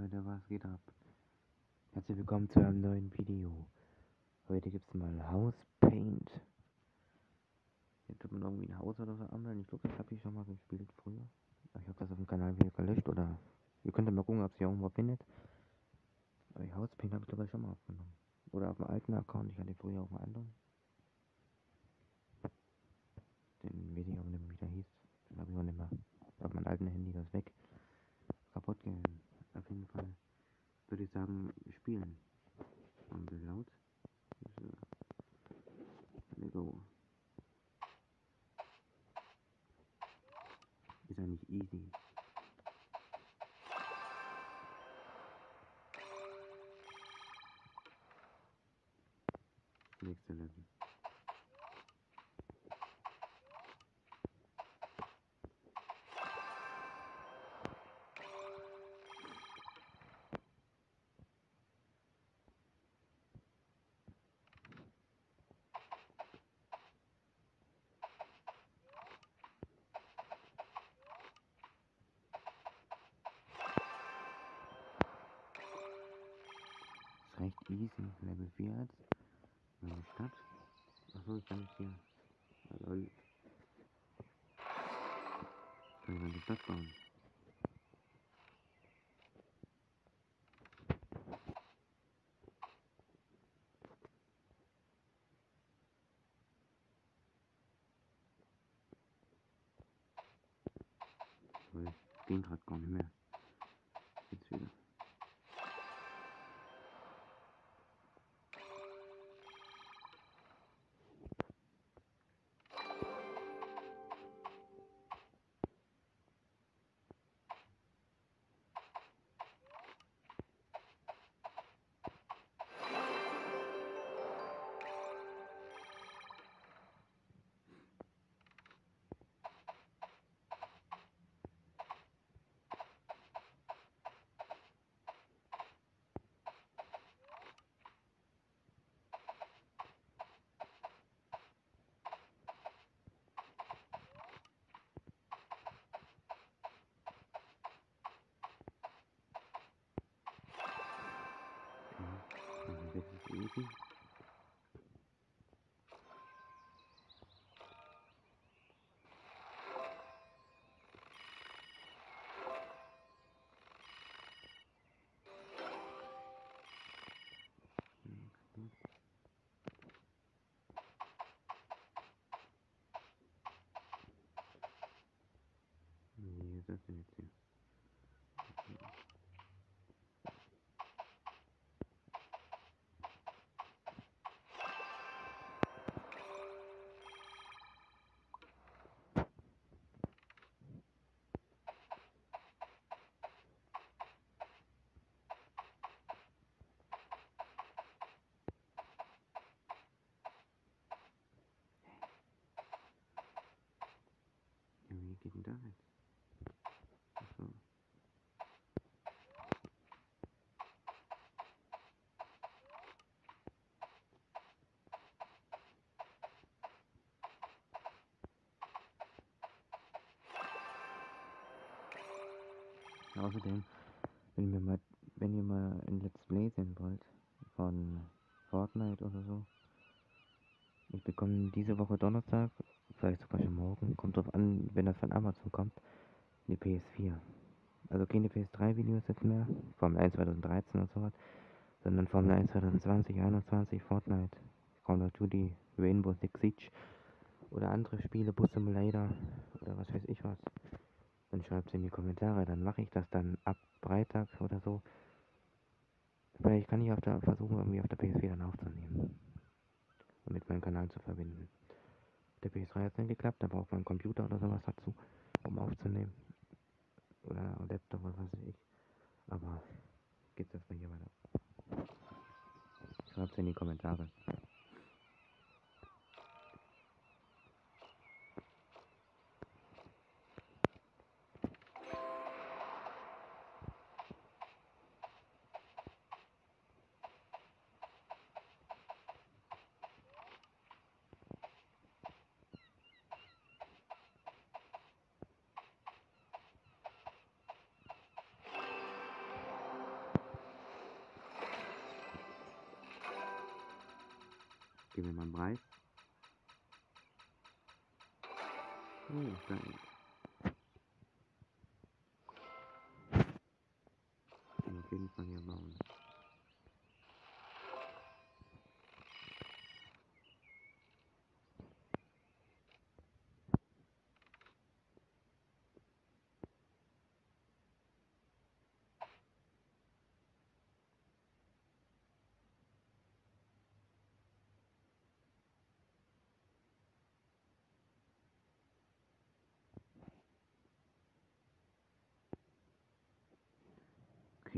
Leute, was geht ab? Herzlich willkommen zu einem neuen Video. Heute gibt es mal House Paint. Hier tut man irgendwie ein Haus oder so anmelden. Ich glaube, das habe ich schon mal gespielt früher. Ich habe das auf dem Kanal wieder gelöscht oder ihr könnt mal gucken, ob es irgendwo findet. Aber die House Paint habe ich ich schon mal aufgenommen. Oder auf dem alten Account, ich hatte früher auf dem anderen. Den mehr, wie der hieß. Den habe ich auch nicht mehr. Auf meinem alten Handy das weg. Kaputt gehen. Auf jeden Fall würde ich Das, äh, so. Ist nicht easy. Nächste Level. Recht easy. Level 4 jetzt. Meine Stadt. Achso, ich kann nicht hier. Lol. Kann ich meine Stadt bauen? Toll. Ging gerade gar nicht mehr. Also das ist easy. Mhm. Wie ist das denn jetzt hier? Okay. Ja, wie geht denn das jetzt? Achso. Außerdem, wenn ihr mal, wenn ihr mal ein Let's Play sehen wollt von Fortnite oder so, ich bekomme diese Woche Donnerstag, vielleicht sogar schon morgen, kommt drauf an, wenn das von Amazon kommt, die PS4. Also keine PS3-Videos jetzt mehr, Formel 1 2013 und sowas, sondern Formel 1 2020, 2021, Fortnite, Call of Duty, Rainbow Six Siege oder andere Spiele, Bus Simulator oder was weiß ich was. Dann schreibt in die Kommentare, dann mache ich das dann ab Freitag oder so. Vielleicht kann ich auf der, versuchen, irgendwie auf der PS4 dann aufzunehmen. Und mit meinem Kanal zu verbinden. Der PS3 hat nicht geklappt, da braucht man einen Computer oder sowas dazu, um aufzunehmen. Oder Laptop, was weiß ich. Aber geht's erstmal hier weiter. Schreibt's in die Kommentare. Gib mir mal einen Preis. Oh, geil. Auf jeden Fall hier bauen.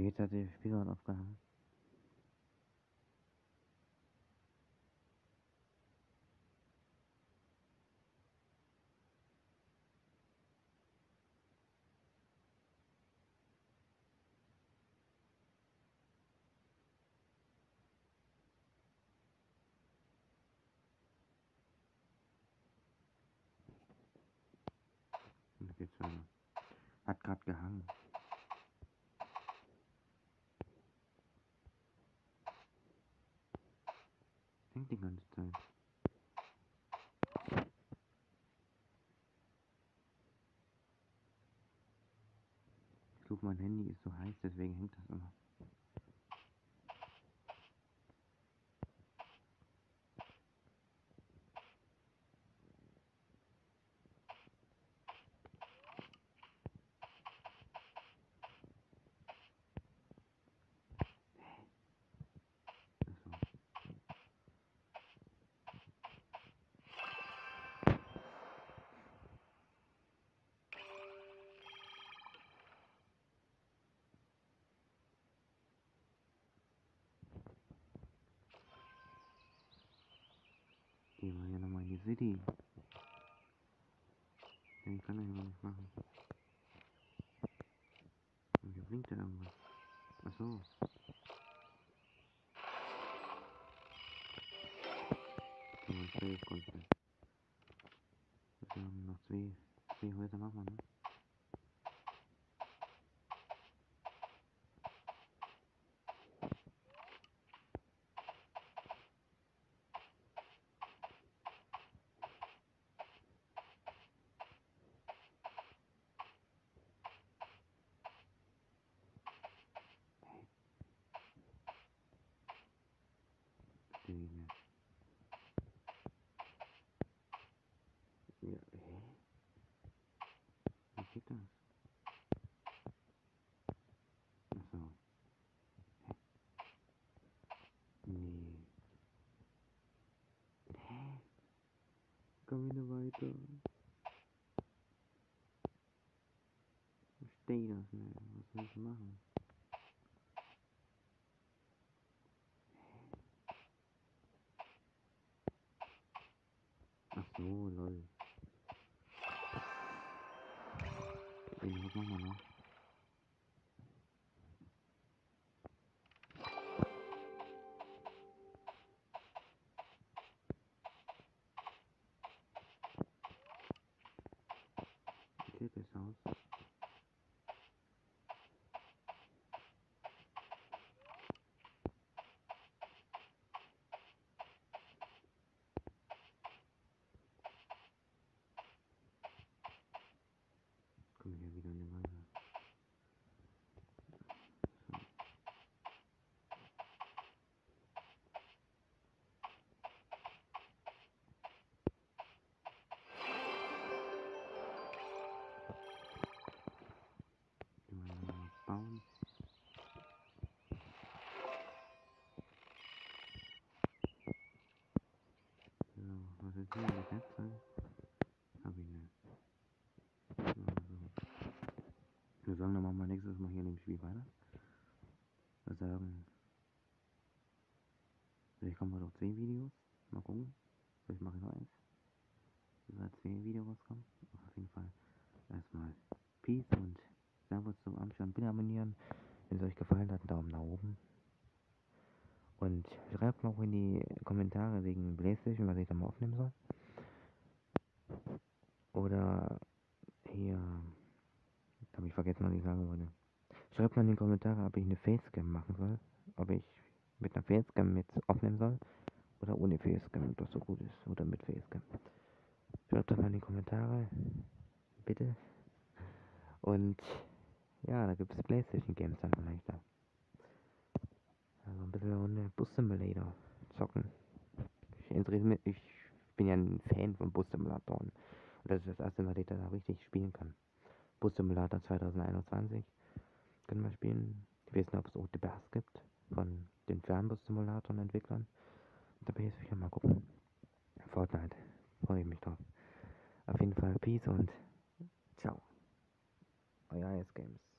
Jetzt hat der Spielrad aufgehangen. Hat gerade gehangen. Hängt die ganze Zeit. Glaube, mein Handy ist so heiß, deswegen hängt das immer. Achso. Gehen wir hier nochmal in die City. Ja, ich kann das aber nicht machen. Und hier blinkt ja irgendwas. Ach so. Okay, man zwei Grundstück. Wir haben noch zwei, zwei Häuser machen wir, ne? Verstehe ich nicht. Ja, hä? Wie geht das? Ach so. Hä? Nee. Hä? Komm wieder weiter. Verstehe das nicht. Was soll ich machen? Bauen. So, was ist hier? Das Netzteil? Hab ich nicht. So, so. Ich würde sagen, dann wir nächstes Mal hier in dem Spiel weiter. Wir sagen, vielleicht kommen wir doch 10 Videos. Mal gucken. Vielleicht mache ich noch eins. Dass 10 Videos rauskommen. Auf jeden Fall erstmal Peace und Servus zum Amsterdam. Bitte abonnieren. Wenn es euch gefallen hat, einen Daumen nach oben. Und schreibt noch in die Kommentare wegen Playstation, was ich da mal aufnehmen soll. Oder hier, habe ich vergessen, was ich sagen wollte. Schreibt mal in die Kommentare, ob ich eine Facecam machen soll. Ob ich mit einer Facecam mit aufnehmen soll. oder ohne Facecam doch so gut ist. Oder mit Facecam. Schreibt doch mal in die Kommentare. Bitte. Und ja, da gibt es Playstation Games dann vielleicht da. Also ein bisschen Runde Bus Simulator zocken. Ich, mich, ich bin ja ein Fan von Bus Simulatoren. Und das ist das erste Mal, dass ich da richtig spielen kann. Bus Simulator 2021 können wir spielen. Ich weiß nicht, ob es auch The Bass gibt von den Fernbus-Simulatoren-Entwicklern. Da will ich sicher mal gucken. Fortnite. Freue ich mich drauf. Auf jeden Fall Peace und ciao. Euer Ice Games.